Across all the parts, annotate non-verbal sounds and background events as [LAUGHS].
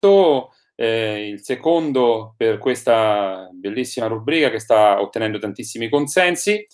eh, il secondo per questa bellissima rubrica che sta ottenendo tantissimi consensi.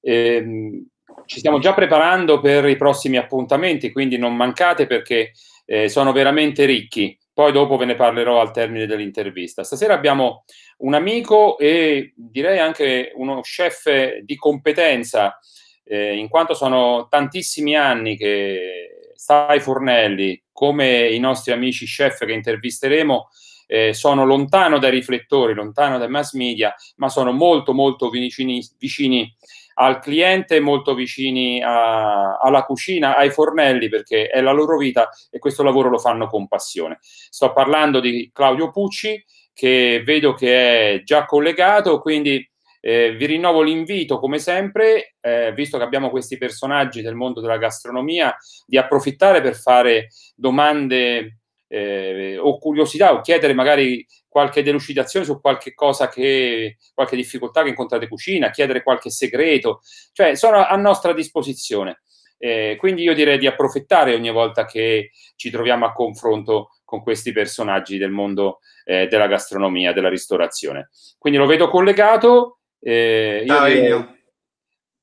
Eh, ci stiamo già preparando per i prossimi appuntamenti, quindi non mancate perché eh, sono veramente ricchi. Poi dopo ve ne parlerò al termine dell'intervista. Stasera abbiamo un amico e direi anche uno chef di competenza, eh, in quanto sono tantissimi anni che sta ai fornelli, come i nostri amici chef che intervisteremo, eh, sono lontano dai riflettori, lontano dai mass media, ma sono molto molto vicini, vicini al cliente, molto vicini a, alla cucina, ai fornelli, perché è la loro vita e questo lavoro lo fanno con passione. Sto parlando di Claudio Pucci, che vedo che è già collegato, quindi eh, vi rinnovo l'invito, come sempre, eh, visto che abbiamo questi personaggi del mondo della gastronomia, di approfittare per fare domande eh, o curiosità o chiedere magari qualche delucidazione su qualche cosa che, qualche difficoltà che incontrate in cucina, chiedere qualche segreto, cioè sono a nostra disposizione. Eh, quindi io direi di approfittare ogni volta che ci troviamo a confronto con questi personaggi del mondo eh, della gastronomia, della ristorazione. Quindi lo vedo collegato. Eh, ciao direi...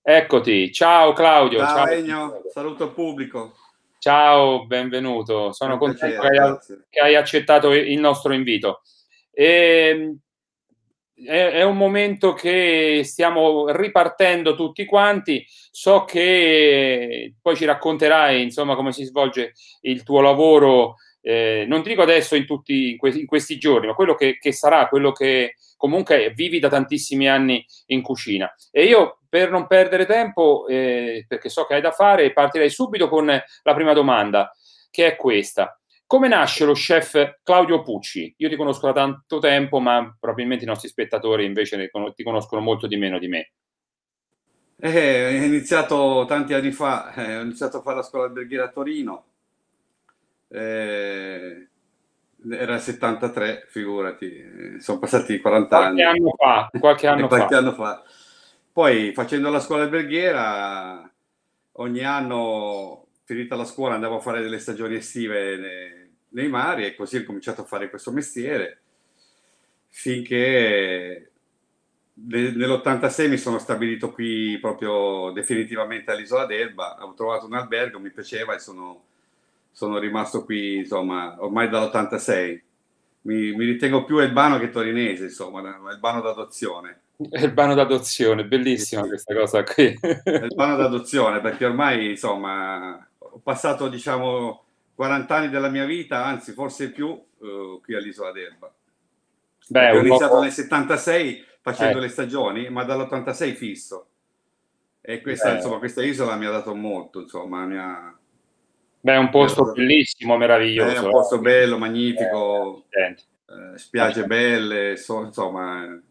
Eccoti, ciao Claudio. Ciao, ciao Egno, saluto il pubblico. Ciao, benvenuto. Sono contento che hai, che hai, accettato il nostro invito. E, ehm, è, è, un momento che stiamo ripartendo tutti quanti. So che poi ci racconterai insomma come si svolge il tuo lavoro. Eh, non dico adesso in, tutti, in, questi, in questi giorni, ma quello che, che sarà, quello che comunque vivi da tantissimi anni in cucina. E io per non perdere tempo, eh, perché so che hai da fare, partirei subito con la prima domanda, che è questa. Come nasce lo chef Claudio Pucci? Io ti conosco da tanto tempo, ma probabilmente i nostri spettatori invece ti conoscono molto di meno di me. Eh, ho iniziato tanti anni fa, eh, ho iniziato a fare la scuola alberghiera a Torino, eh, era il 73, figurati, eh, sono passati 40 qualche anni. Anno fa, qualche anno [LAUGHS] qualche fa. Anno fa. Poi facendo la scuola alberghiera, ogni anno, finita la scuola, andavo a fare delle stagioni estive nei, nei mari e così ho cominciato a fare questo mestiere finché nell'86 mi sono stabilito qui proprio definitivamente all'isola d'Elba, ho trovato un albergo, mi piaceva e sono, sono rimasto qui insomma ormai dall'86. Mi, mi ritengo più elbano che torinese, insomma, elbano d'adozione. È il bano d'adozione, bellissima questa cosa qui. [LAUGHS] È il bano d'adozione, perché ormai, insomma, ho passato, diciamo, 40 anni della mia vita, anzi, forse più, uh, qui all'Isola d'Elba. Beh, ho iniziato po'... nel 76 facendo eh. le stagioni, ma dall'86 fisso. E questa, insomma, questa isola mi ha dato molto, insomma, mi ha... Beh, è un posto bellissimo, meraviglioso. È un posto eh. bello, magnifico, eh, eh, spiagge belle, so, insomma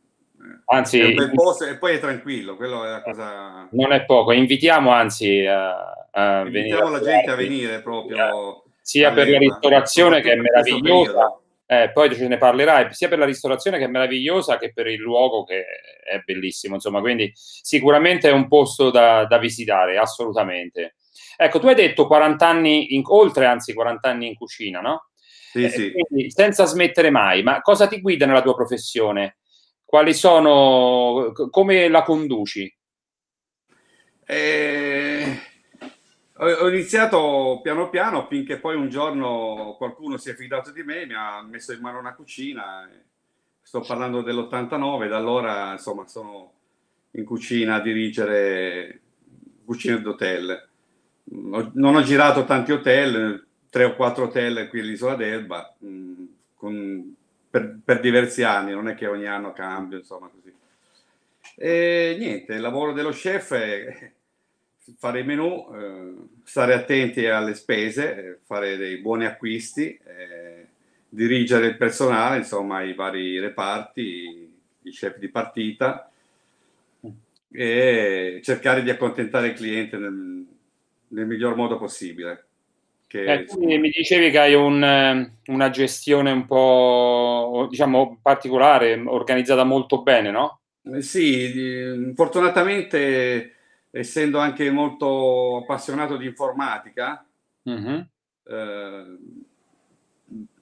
Anzi, è un posto e poi è tranquillo, quello è la cosa... Non è poco, invitiamo anzi a, a invitiamo la gente a venire proprio... Sia per la ristorazione che è meravigliosa, eh, poi ce ne parlerai, sia per la ristorazione che è meravigliosa che per il luogo che è bellissimo, insomma, quindi sicuramente è un posto da, da visitare, assolutamente. Ecco, tu hai detto 40 anni, in, oltre anzi 40 anni in cucina, no? Sì, eh, sì. Quindi, senza smettere mai, ma cosa ti guida nella tua professione? Quali sono, come la conduci? Eh, ho iniziato piano piano finché poi un giorno qualcuno si è fidato di me, mi ha messo in mano una cucina. Sto parlando dell'89, da allora insomma sono in cucina a dirigere cucine d'hotel. Non ho girato tanti hotel, tre o quattro hotel qui all'isola d'Elba, mm, con per, per, diversi anni, non è che ogni anno cambio, insomma così. E niente, il lavoro dello chef è [LAUGHS] fare i menù, eh, stare attenti alle spese, fare dei buoni acquisti, eh, dirigere il personale, insomma i vari reparti, i chef di partita e cercare di accontentare il cliente nel, nel miglior modo possibile. Che... Eh, mi dicevi che hai un, eh, una gestione un po' diciamo particolare, organizzata molto bene, no? Eh, sì, fortunatamente essendo anche molto appassionato di informatica, mm-hmm. eh,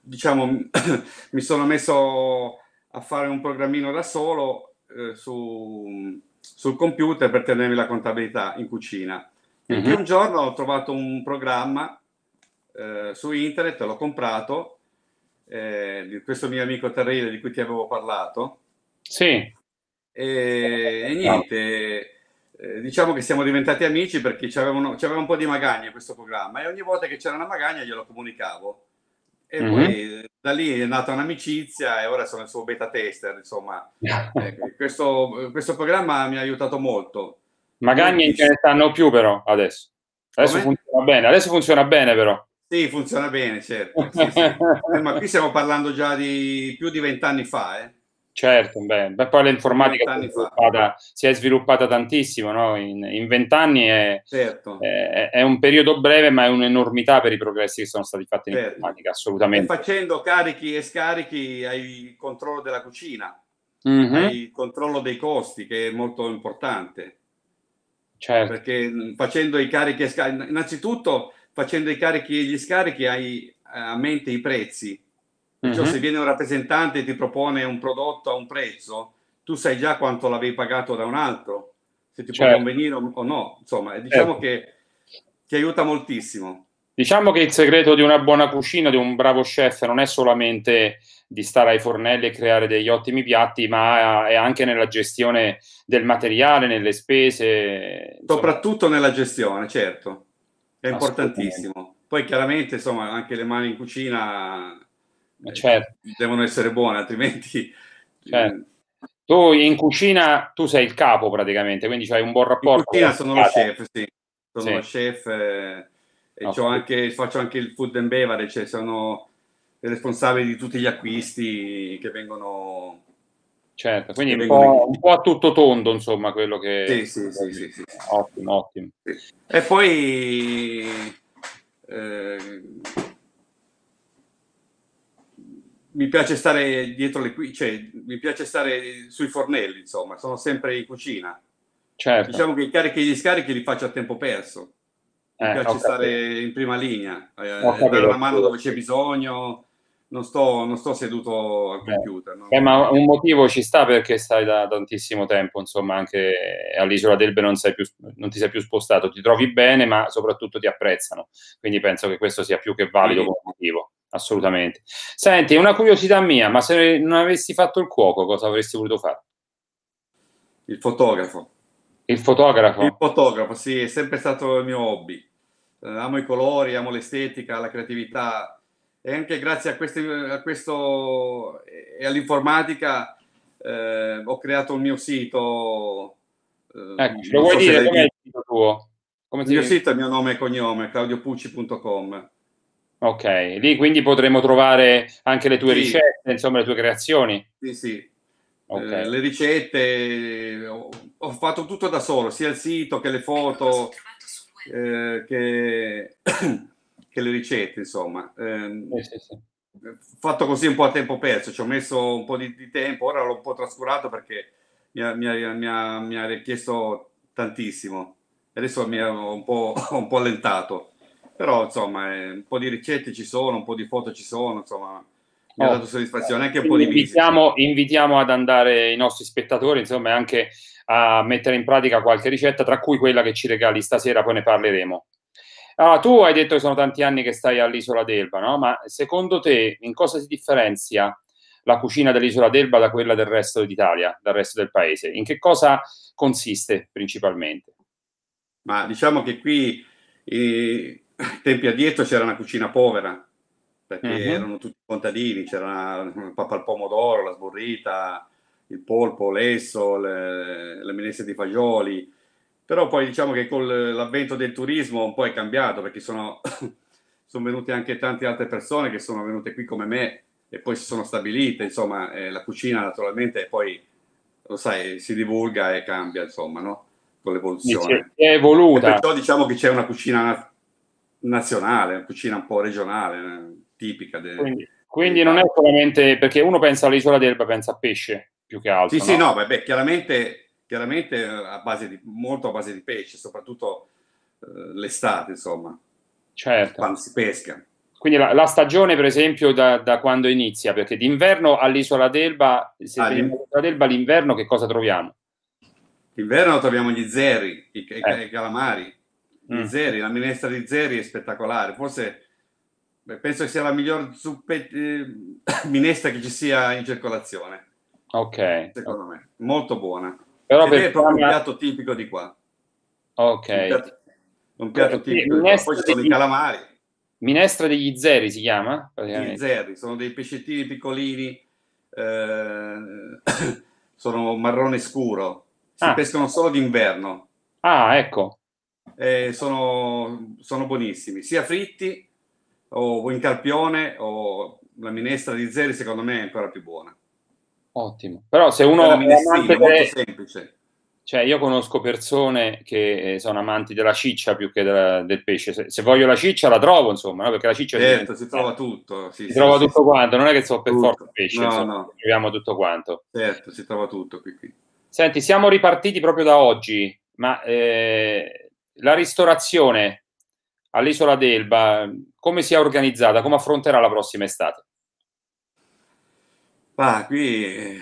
diciamo, [COUGHS] mi sono messo a fare un programmino da solo eh, su, sul computer per tenermi la contabilità in cucina. Mm-hmm. Un giorno ho trovato un programma eh, su internet, l'ho comprato, eh, di questo mio amico Terrile di cui ti avevo parlato. Sì. E, e niente, eh, diciamo che siamo diventati amici perché c'aveva un po' di magagna questo programma e ogni volta che c'era una magagna glielo comunicavo. E mm-hmm. poi da lì è nata un'amicizia e ora sono il suo beta tester, insomma. [LAUGHS] eh, questo, questo, programma mi ha aiutato molto. Magagni non ce ne stanno più però adesso. Adesso Come? funziona bene, adesso funziona bene però. Sì, funziona bene, certo. [LAUGHS] Sì, sì. eh, ma qui stiamo parlando già di più di vent'anni fa, eh. Certo, beh, beh, poi l'informatica si è, sviluppata, si è sviluppata tantissimo, no? in vent'anni è, certo. è, è, un periodo breve, ma è un'enormità per i progressi che sono stati fatti in certo. informatica, assolutamente. E facendo carichi e scarichi hai il controllo della cucina, mm-hmm. hai il controllo dei costi, che è molto importante. Certo. Perché facendo i carichi e scarichi, innanzitutto facendo i carichi e gli scarichi hai a mente i prezzi Perciò mm-hmm. se viene un rappresentante e ti propone un prodotto a un prezzo, tu sai già quanto l'avevi pagato da un altro, se ti certo. può convenire o no. Insomma, diciamo certo. che ti aiuta moltissimo. Diciamo che il segreto di una buona cucina, di un bravo chef, non è solamente di stare ai fornelli e creare degli ottimi piatti, ma è anche nella gestione del materiale, nelle spese. Insomma. Soprattutto nella gestione, certo. È importantissimo. Poi chiaramente, insomma, anche le mani in cucina eh, certo. devono essere buone, altrimenti... Certo. Tu in cucina, tu sei il capo praticamente, quindi hai un buon rapporto. In cucina sono lo chef, sì. Sono sì. lo chef eh. Anche, faccio anche il food and beverage, cioè sono responsabile di tutti gli acquisti che vengono... Certo, quindi un, po', un po', a tutto tondo, insomma, quello che... Sì, sì, sì, sì, sì. Ottimo, ottimo. E poi... Eh, mi piace stare dietro le qui, cioè mi piace stare sui fornelli, insomma, sono sempre in cucina. Certo. Diciamo che i carichi e gli scarichi li faccio a tempo perso. Mi eh, piace stare in prima linea, eh, dare una mano dove c'è bisogno, non sto, non sto seduto al computer. No? Eh, ma un motivo ci sta perché stai da tantissimo tempo, insomma, anche all'isola d'Elbe non, sei più, non ti sei più spostato, ti trovi bene, ma soprattutto ti apprezzano. Quindi penso che questo sia più che valido come motivo assolutamente. Senti, una curiosità mia, ma se non avessi fatto il cuoco, cosa avresti voluto fare? Il fotografo. Il fotografo? Il fotografo, sì, è sempre stato il mio hobby. Eh, amo i colori, amo l'estetica, la creatività e anche grazie a, queste, a questo e all'informatica eh, ho creato il mio sito. Eh, ecco, lo vuoi so dire com'è il sito tuo? Come il mio sito è il mio nome e cognome, claudiopucci.com. Ok, lì quindi potremo trovare anche le tue sì. ricette, insomma le tue creazioni. Sì, sì. Okay. Eh, le ricette, ho, ho, fatto tutto da solo, sia il sito che le foto, eh, che, [COUGHS] che, le ricette, insomma. Eh, sì, sì. Fatto così un po' a tempo perso, ci ho messo un po' di, di tempo, ora l'ho un po' trascurato perché mi ha, mi ha, mi ha, mi ha richiesto tantissimo. Adesso mi ha un po', [LAUGHS] un po' allentato però insomma eh, un po' di ricette ci sono, un po' di foto ci sono, insomma mi oh, ha dato soddisfazione, anche un po' di invitiamo, invitiamo ad andare i nostri spettatori, insomma, anche a mettere in pratica qualche ricetta, tra cui quella che ci regali stasera, poi ne parleremo. Allora, tu hai detto che sono tanti anni che stai all'isola d'Elba, no? Ma secondo te in cosa si differenzia la cucina dell'isola d'Elba da quella del resto d'Italia, dal resto del paese? In che cosa consiste principalmente? Ma diciamo che qui eh, tempi addietro c'era una cucina povera, perché uh-huh. erano tutti contadini, c'era il papà al pomodoro, la sborrita, il polpo, l'esso, le, le menesse di fagioli. Però poi diciamo che con l'avvento del turismo un po' è cambiato, perché sono, [COUGHS] sono venute anche tante altre persone che sono venute qui come me e poi si sono stabilite, insomma, eh, la cucina naturalmente poi, lo sai, si divulga e cambia, insomma, no? Con l'evoluzione. È evoluta. E perciò diciamo che c'è una cucina nazionale, cucina un po' regionale, eh, tipica. De, quindi, quindi non è solamente perché uno pensa all'isola d'Elba, pensa a pesce più che altro. Sì, no? sì, no, beh, chiaramente, chiaramente a base di, molto a base di pesce, soprattutto eh, l'estate, insomma, certo. quando si pesca. Quindi la, la, stagione, per esempio, da, da quando inizia? Perché d'inverno all'isola d'Elba, se ah, all'isola d'Elba l'inverno che cosa troviamo? D'inverno troviamo gli zeri, i, eh. i calamari, mm. gli zeri, la minestra di zeri è spettacolare. Forse penso che sia la miglior zuppe, eh, [COUGHS] minestra che ci sia in circolazione. Ok. Secondo me, molto buona. Però per è proprio un piatto tipico di qua. Ok. Un piatto, un piatto tipico. Poi ci sono i calamari. Minestra degli zeri si chiama? Gli zeri, sono dei pescettini piccolini, eh, [COUGHS] sono marrone scuro, si ah. pescano solo d'inverno. Ah, ecco. Eh, sono, sono, buonissimi, sia fritti o in carpione o la minestra di zeri secondo me è ancora più buona. Ottimo. Però se uno è, è molto de... semplice cioè, io conosco persone che eh, sono amanti della ciccia più che della, del pesce. Se, se, voglio la ciccia la trovo, insomma, no? perché la ciccia certo, si, si trova tutto. Sì, si sì, trova sì, tutto quanto, non è che so per forza il pesce, no, insomma, no. troviamo tutto quanto. Certo, si trova tutto qui. qui. Senti, siamo ripartiti proprio da oggi, ma eh, la ristorazione all'isola d'Elba, come si è organizzata? Come affronterà la prossima estate? Ah, qui eh,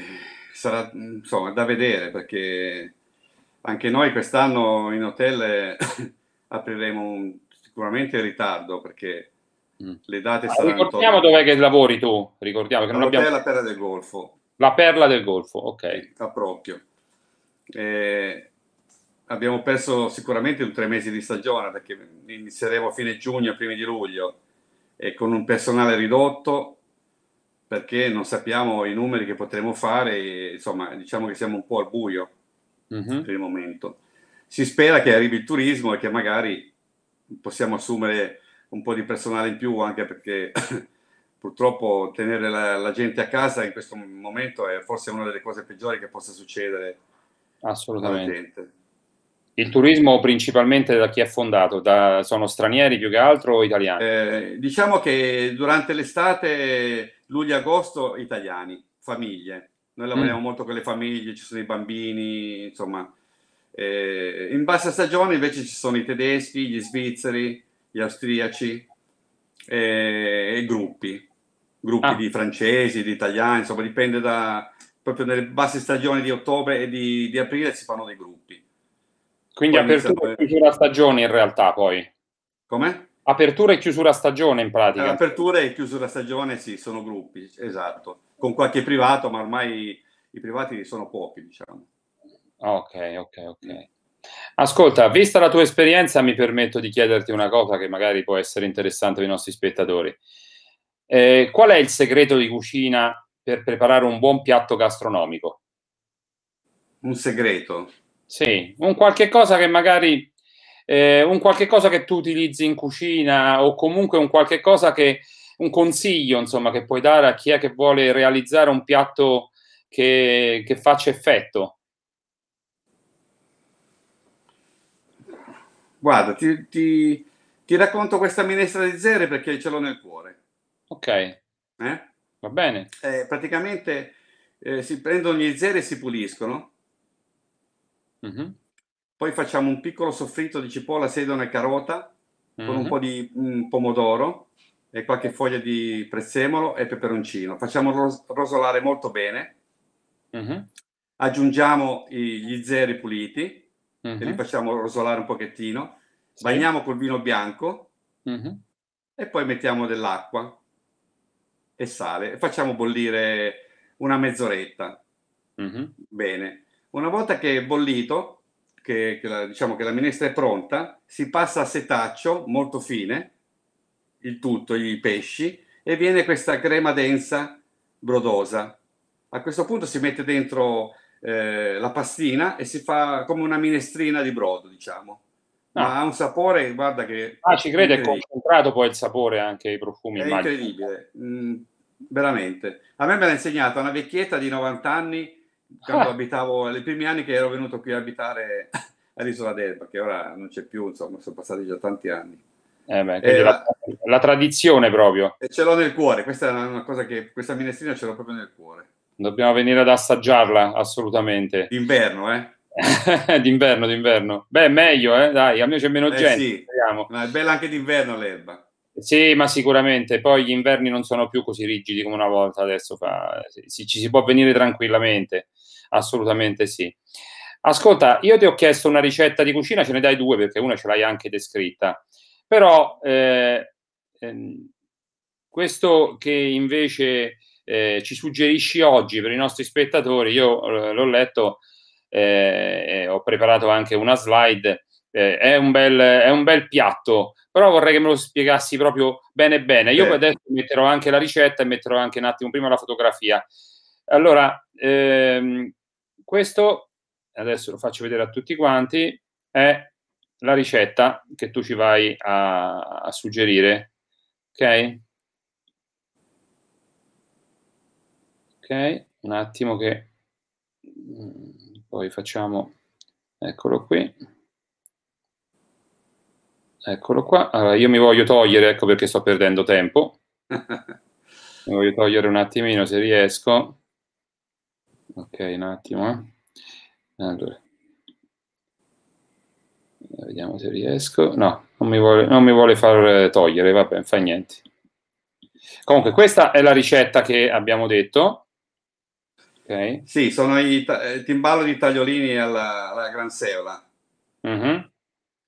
sarà insomma da vedere perché anche noi quest'anno in hotel eh, [LAUGHS] apriremo un, sicuramente in ritardo perché mm. le date ah, saranno... Ricordiamo dov'è che lavori tu, ricordiamo che non abbiamo... la Perla del Golfo. La Perla del Golfo, ok. a Procchio. Eh, abbiamo perso sicuramente un tre mesi di stagione perché inizieremo a fine giugno, primi di luglio e con un personale ridotto perché non sappiamo i numeri che potremo fare e, insomma diciamo che siamo un po' al buio mm-hmm. per il momento. Si spera che arrivi il turismo e che magari possiamo assumere un po' di personale in più, anche perché [COUGHS] purtroppo tenere la, la, gente a casa in questo momento è forse una delle cose peggiori che possa succedere Assolutamente. Il turismo principalmente da chi è fondato? Da, sono stranieri più che altro o italiani? Eh, diciamo che durante l'estate, luglio-agosto, italiani, famiglie. Noi lavoriamo mm. molto con le famiglie, ci sono i bambini, insomma. Eh, in bassa stagione invece ci sono i tedeschi, gli svizzeri, gli austriaci eh, e gruppi, gruppi ah. di francesi, di italiani, insomma dipende da... proprio nelle basse stagioni di ottobre e di, di aprile si fanno dei gruppi. Quindi poi apertura e chiusura stagione in realtà poi. Come? Apertura e chiusura stagione in pratica. Apertura e chiusura stagione sì, sono gruppi, esatto con qualche privato, ma ormai i privati sono pochi, diciamo. Ok, ok, ok. Ascolta, vista la tua esperienza, mi permetto di chiederti una cosa che magari può essere interessante per i nostri spettatori. Eh, qual è il segreto di cucina per preparare un buon piatto gastronomico? Un segreto? Sì, un qualche cosa che magari eh, un qualche cosa che tu utilizzi in cucina o comunque un qualche cosa che un consiglio insomma, che puoi dare a chi è che vuole realizzare un piatto che, che faccia effetto? Guarda, ti, ti, ti, racconto questa minestra di zere perché ce l'ho nel cuore. Ok. Eh? Va bene. Eh, praticamente eh, si prendono gli zeri e si puliscono. Mm-hmm. Poi facciamo un piccolo soffritto di cipolla, sedano e carota mm-hmm. con un po' di un pomodoro e qualche foglia di prezzemolo e peperoncino. Facciamo ros- rosolare molto bene. Mm-hmm. Aggiungiamo i, gli zeri puliti e li facciamo rosolare un pochettino. Sì. Bagniamo col vino bianco e poi mettiamo dell'acqua e sale e facciamo bollire una mezz'oretta. Bene. Una volta che è bollito, che, che la, diciamo che la minestra è pronta, si passa a setaccio molto fine il tutto, i pesci, e viene questa crema densa, brodosa. A questo punto si mette dentro eh, la pastina e si fa come una minestrina di brodo, diciamo. Ah. Ma ha un sapore, guarda che... Ah, ci crede, è concentrato poi il sapore, anche i profumi. È immagino. incredibile, mm, veramente. A me me l'ha insegnata una vecchietta di 90 anni, quando ah. abitavo, nei primi anni che ero venuto qui a abitare [LAUGHS] all'Isola d'Elba, che ora non c'è più, insomma, sono passati già tanti anni. Eh beh, eh, la, la, tradizione proprio. E ce l'ho nel cuore, questa è una cosa che questa minestrina ce l'ho proprio nel cuore. Dobbiamo venire ad assaggiarla, assolutamente. D'inverno, eh? [LAUGHS] d'inverno, d'inverno. Beh, meglio, eh? Dai, a me c'è meno eh, gente. Sì. Ma è bella anche d'inverno l'erba. Sì, ma sicuramente poi gli inverni non sono più così rigidi come una volta, adesso fa, ci si può venire tranquillamente, assolutamente sì. Ascolta, io ti ho chiesto una ricetta di cucina, ce ne dai due perché una ce l'hai anche descritta, però eh, ehm, questo che invece eh, ci suggerisci oggi per i nostri spettatori, io eh, l'ho letto, eh, ho preparato anche una slide, eh, è un, bel, è, un bel, piatto, però vorrei che me lo spiegassi proprio bene bene. Io adesso metterò anche la ricetta e metterò anche un attimo prima la fotografia. Allora, ehm, questo adesso lo faccio vedere a tutti quanti, è la ricetta che tu ci vai a, a suggerire. Ok? Ok, un attimo che mm, poi facciamo, eccolo qui. Eccolo qua. Allora, io mi voglio togliere, ecco perché sto perdendo tempo. [LAUGHS] mi voglio togliere un attimino se riesco. Ok, un attimo. Eh. Allora. Vediamo se riesco. No, non mi vuole, non mi vuole far togliere, vabbè, fa niente. Comunque, questa è la ricetta che abbiamo detto. Okay. Sì, sono i eh, timballo di tagliolini alla, alla gran seola. Mm-hmm.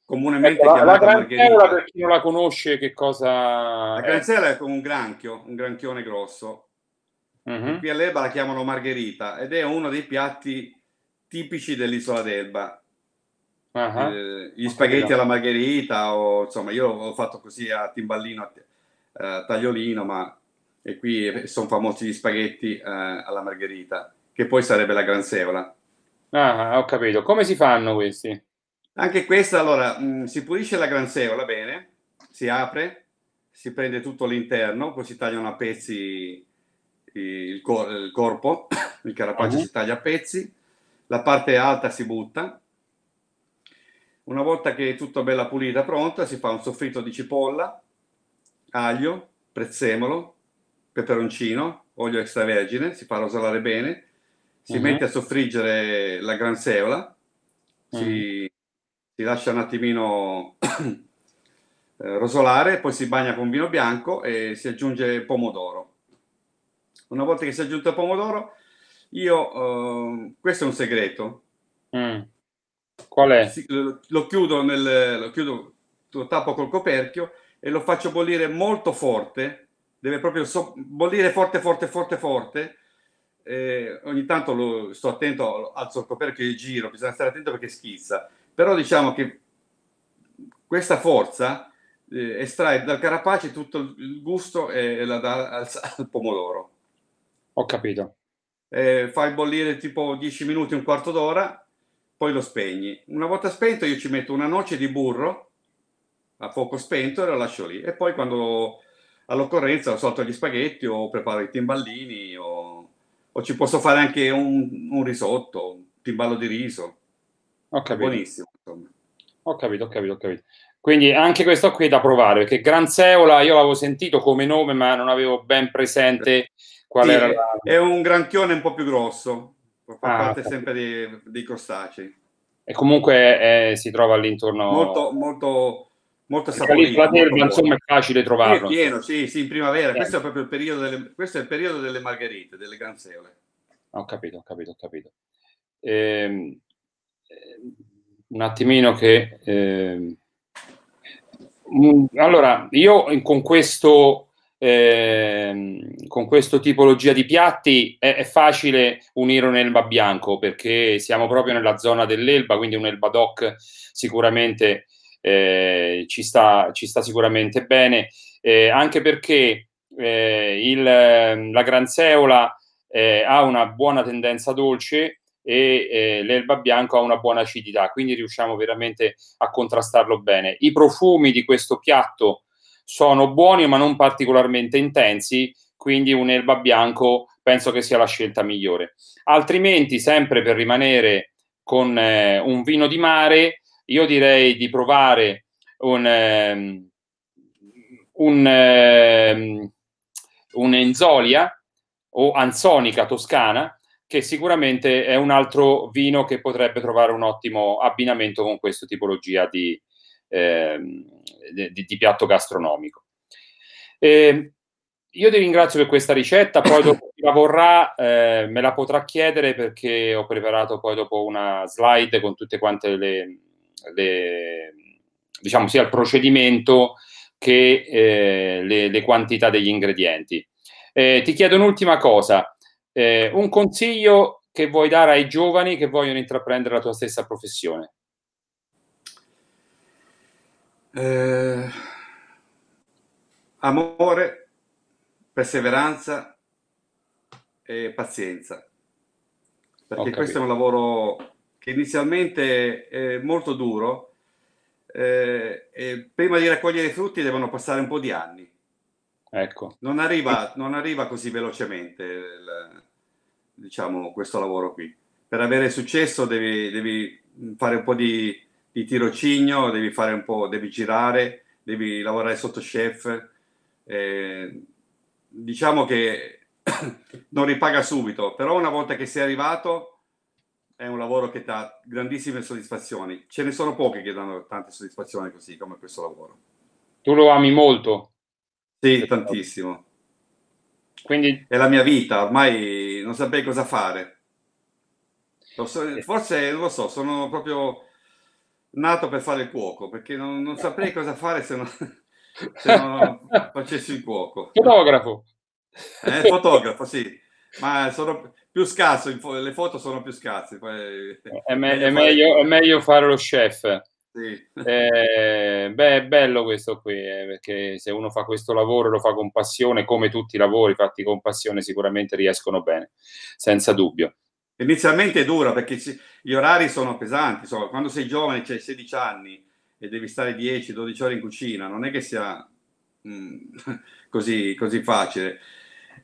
Comunemente ecco, chiamata la gran seola, per chi non la conosce, che cosa La gran seola è come un granchio, un granchione grosso. Mm-hmm. Qui all'Elba la chiamano margherita ed è uno dei piatti tipici dell'isola d'Elba. Uh-huh. Eh, gli spaghetti alla margherita, o insomma, io ho fatto così a timballino, a, a tagliolino, ma e qui sono famosi gli spaghetti eh, alla margherita, che poi sarebbe la gran seola. Ah, ho capito. Come si fanno questi? Anche questa, allora, mh, mm, si pulisce la gran seola bene, si apre, si prende tutto l'interno, poi si tagliano a pezzi il, cor- il corpo, [COUGHS] il carapace uh-huh. si taglia a pezzi, la parte alta si butta. Una volta che è tutto bella pulita, pronta, si fa un soffritto di cipolla, aglio, prezzemolo, peperoncino, olio extravergine, si fa rosolare bene, si uh-huh. mette a soffriggere la gran seola, uh-huh. si, si, lascia un attimino [COUGHS] eh, rosolare, poi si bagna con vino bianco e si aggiunge pomodoro. Una volta che si è aggiunto il pomodoro, io, uh, questo è un segreto. Mm. Qual è? Si, lo, lo, chiudo nel, lo chiudo, lo tappo col coperchio e lo faccio bollire molto forte. Deve proprio so, bollire forte, forte, forte, forte. Eh, ogni tanto lo, sto attento, alzo il coperchio e giro, bisogna stare attento perché schizza. Però diciamo che questa forza eh, estrae dal carapace tutto il gusto e la dà al, al pomodoro. Ho capito eh, fai bollire tipo 10 minuti, un quarto d'ora, poi lo spegni. Una volta spento io ci metto una noce di burro a fuoco spento e lo lascio lì. E poi quando all'occorrenza lo salto gli spaghetti o preparo i timballini o, o ci posso fare anche un, un, risotto, un timballo di riso. Ho capito. Buonissimo. Insomma. Ho capito, ho capito, ho capito. Quindi anche questo qui è da provare, perché Gran Seola io l'avevo sentito come nome, ma non avevo ben presente qual sì, era la... È un granchione un po' più grosso, fa ah, parte sempre dei, dei, crostacei. E comunque eh, si trova all'intorno... Molto, molto, molto saporito. La terra, insomma, è facile trovarlo. È pieno, sì, sì, in primavera. Sì. Questo è proprio il periodo delle, questo è il periodo delle margherite, delle granzeole. Ho capito, ho capito, ho capito. Ehm, un attimino che... Ehm, allora, io con questo eh, con questa tipologia di piatti è, è, facile unire un elba bianco perché siamo proprio nella zona dell'elba, quindi un elba doc sicuramente eh, ci, sta, ci, sta, sicuramente bene, eh, anche perché eh, il, la granzeola eh, ha una buona tendenza dolce e eh, l'elba bianco ha una buona acidità, quindi riusciamo veramente a contrastarlo bene. I profumi di questo piatto sono buoni ma non particolarmente intensi, quindi un Elba bianco penso che sia la scelta migliore. Altrimenti, sempre per rimanere con eh, un vino di mare, io direi di provare un, um, un, um, un Enzolia o Anzonica toscana, che sicuramente è un altro vino che potrebbe trovare un ottimo abbinamento con questa tipologia di, eh, di, di piatto gastronomico. Eh, io ti ringrazio per questa ricetta, poi dopo chi la vorrà eh, me la potrà chiedere perché ho preparato poi dopo una slide con tutte quante le, le diciamo sia il procedimento che eh, le, le, quantità degli ingredienti. Eh, ti chiedo un'ultima cosa, eh, un consiglio che vuoi dare ai giovani che vogliono intraprendere la tua stessa professione? Eh, amore, perseveranza e pazienza. Perché questo è un lavoro che inizialmente è molto duro eh, e prima di raccogliere i frutti devono passare un po' di anni. Ecco. Non arriva, non arriva così velocemente il, diciamo, questo lavoro qui. Per avere successo devi, devi fare un po' di, di tirocinio, devi fare un po', devi girare, devi lavorare sotto chef. Eh, diciamo che [COUGHS] non ripaga subito, però una volta che sei arrivato è un lavoro che dà grandissime soddisfazioni. Ce ne sono pochi che danno tante soddisfazioni così come questo lavoro. Tu lo ami molto? Sì, tantissimo. Quindi... È la mia vita, ormai non saprei cosa fare. Forse, non lo so, sono proprio nato per fare il cuoco, perché non, non saprei cosa fare se non, [LAUGHS] se non facessi il cuoco. Fotografo. Eh, fotografo, sì. Ma sono più scarso, le foto sono più scarse. Poi, è, me- è, meglio, è meglio fare lo chef. Sì. Eh, beh, è bello questo qui, eh, perché se uno fa questo lavoro lo fa con passione, come tutti i lavori fatti con passione sicuramente riescono bene, senza dubbio. Inizialmente è dura perché gli orari sono pesanti, insomma, quando sei giovane, hai 16 anni e devi stare 10-12 ore in cucina, non è che sia mm, [LAUGHS] così, così facile.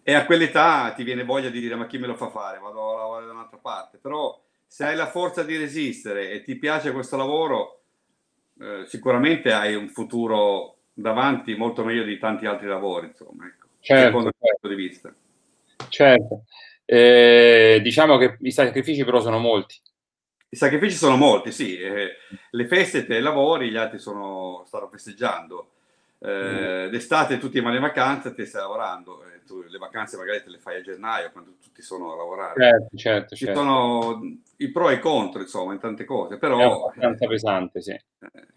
E a quell'età ti viene voglia di dire ma chi me lo fa fare? Vado a lavorare da un'altra parte. Però se hai la forza di resistere e ti piace questo lavoro, eh, sicuramente hai un futuro davanti molto meglio di tanti altri lavori, insomma, ecco, certo, secondo il certo. punto di vista. Certo, eh, diciamo che i sacrifici però sono molti. I sacrifici sono molti, sì. Eh, le feste te lavori, gli altri sono, stanno festeggiando. Eh, mm. D'estate tutti vanno in vacanza e te stai lavorando. Eh, tu, le vacanze magari te le fai a gennaio quando tutti sono a lavorare. Certo, certo, Ci certo. sono i pro e i contro, insomma, in tante cose, però... È abbastanza pesante, sì. Eh,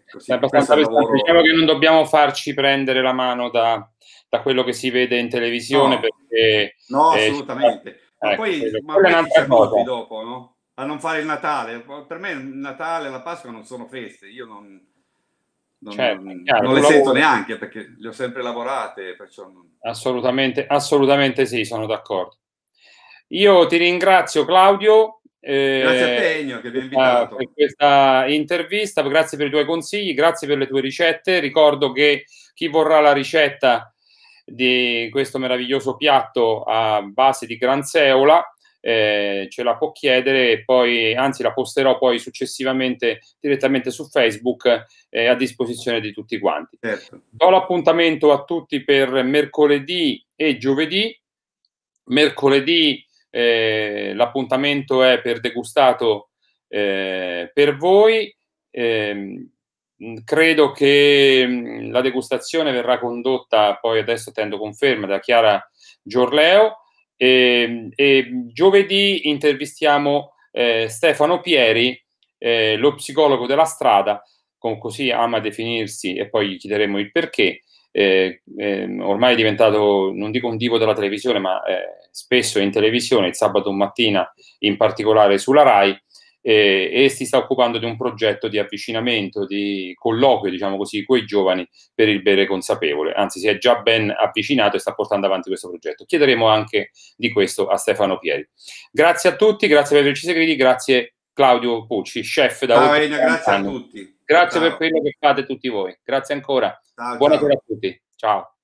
così, è abbastanza pesante. Lavoro... Diciamo che non dobbiamo farci prendere la mano da, da quello che si vede in televisione no, perché... No, eh, assolutamente. Ma ecco, poi ma poi ci abitui dopo, no? A non fare il Natale. Per me il Natale e la Pasqua non sono feste, io non, non, certo, non, chiaro, non le sento lavoro... neanche perché le ho sempre lavorate. Perciò non... assolutamente, assolutamente sì, sono d'accordo. Io ti ringrazio Claudio. Eh, grazie a te Ennio che hai invitato. Per questa intervista, grazie per i tuoi consigli, grazie per le tue ricette. Ricordo che chi vorrà la ricetta di questo meraviglioso piatto a base di gran seola eh, ce la può chiedere e poi, anzi la posterò poi successivamente direttamente su Facebook eh, a disposizione di tutti quanti. Certo. Do l'appuntamento a tutti per mercoledì e giovedì. Mercoledì eh, l'appuntamento è per degustato eh, per voi. Credo che la degustazione verrà condotta, poi adesso tendo conferma, da Chiara Giorleo. E, e giovedì intervistiamo eh, Stefano Pieri, eh, lo psicologo della strada, con così ama definirsi e poi gli chiederemo il perché. Eh, eh, ormai è diventato, non dico un divo della televisione, ma eh, spesso in televisione, il sabato mattina in particolare sulla RAI, eh, e si sta occupando di un progetto di avvicinamento, di colloquio, diciamo così, con i giovani per il bere consapevole. Anzi, si è già ben avvicinato e sta portando avanti questo progetto. Chiederemo anche di questo a Stefano Pieri. Grazie a tutti, grazie per averci seguiti, grazie Claudio Pucci, chef da Ciao, Enia, grazie anni. a tutti. Grazie Ciao. per quello che fate tutti voi. Grazie ancora. Ciao, Buonasera ciao. a tutti. Ciao.